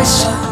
I saw